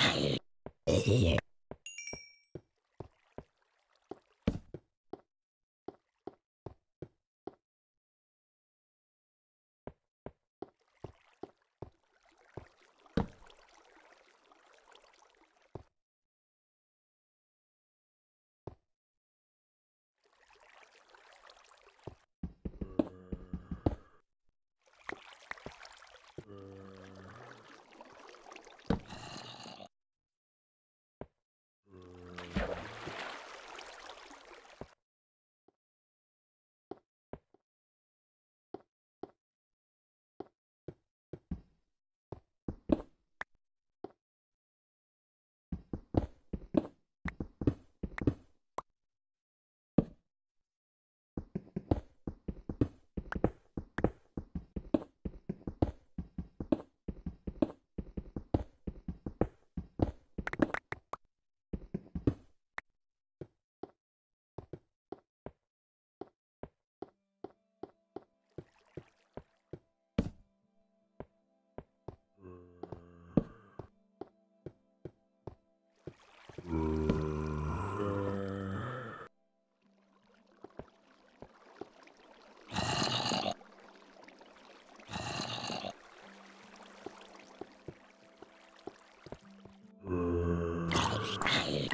哎。You